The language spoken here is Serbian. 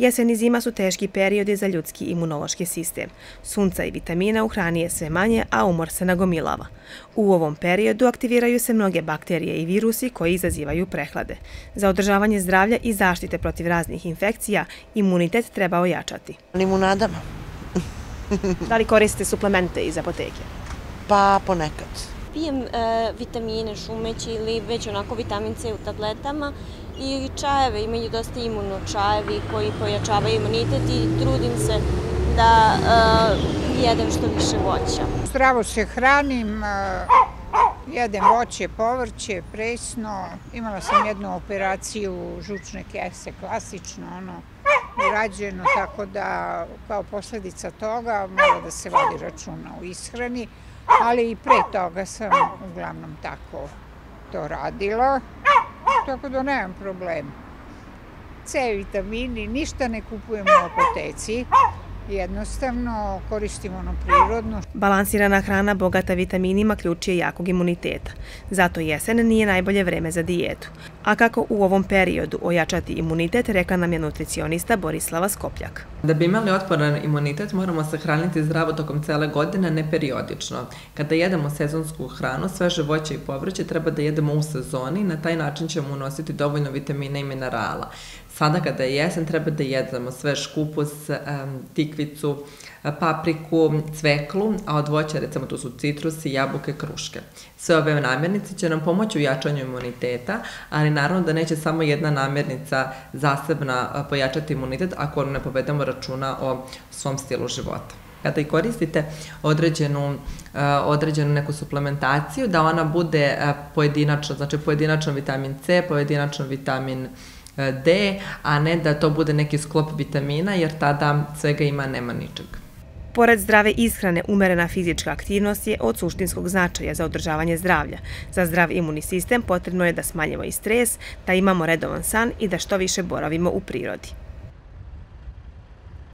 Jesen i zima su teški periodi za ljudski imunološki sistem. Sunca i vitamina u hrani je sve manje, a umor se nagomilava. U ovom periodu aktiviraju se mnoge bakterije i virusi koji izazivaju prehlade. Za održavanje zdravlja i zaštite protiv raznih infekcija, imunitet treba ojačati. Limunadama. Da li koriste suplemente iz apoteke? Pa ponekad. Pijem e, vitamine šumeće ili već onako vitamin C u tabletama ili čajeve, imaju dosta imuno čajevi koji pojačavaju imunitet i trudim se da e, jedem što više voća. Zdravo se hranim, e, jedem voće, povrće, presno. Imala sam jednu operaciju žučne kese, klasično, ono, urađeno, tako da kao posledica toga mora da se vodi računa u ishrani, ali i pre toga sam uglavnom tako to radila, tako da nemam problema. C vitamini, ništa ne kupujem u apoteci, Jednostavno koristimo ono prirodno. Balansirana hrana bogata vitaminima ključ je jakog imuniteta. Zato jesen nije najbolje vreme za dijetu. A kako u ovom periodu ojačati imunitet, rekla nam je nutricionista Borislava Skopljak. Da bi imali otporan imunitet, moramo se hraniti zdravo tokom cele godine, ne periodično. Kada jedemo sezonsku hranu, sveže voće i povrće treba da jedemo u sezoni, na taj način ćemo unositi dovoljno vitamina i minerala. Sada kada je jesen treba da jedemo svež kupus, tikvicu, papriku, cveklu, a od voća recimo tu su citrusi, jabuke, kruške. Sve ove namirnice će nam pomoći u jačanju imuniteta, ali naravno da neće samo jedna namirnica zasebna pojačati imunitet ako ne povedemo računa o svom stilu života kada i koristite određenu, određenu neku suplementaciju, da ona bude pojedinačno, znači pojedinačno vitamin C, pojedinačno vitamin D, a ne da to bude neki sklop vitamina, jer tada svega ima, nema ničeg. Pored zdrave ishrane, umerena fizička aktivnost je od suštinskog značaja za održavanje zdravlja. Za zdrav imunni sistem potrebno je da smanjimo i stres, da imamo redovan san i da što više boravimo u prirodi.